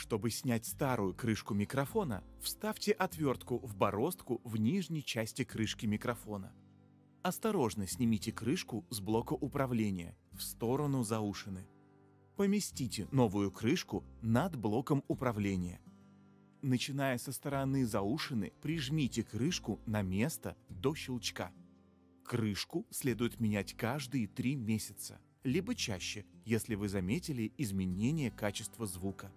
Чтобы снять старую крышку микрофона, вставьте отвертку в бороздку в нижней части крышки микрофона. Осторожно снимите крышку с блока управления в сторону заушины. Поместите новую крышку над блоком управления. Начиная со стороны заушины, прижмите крышку на место до щелчка. Крышку следует менять каждые три месяца, либо чаще, если вы заметили изменение качества звука.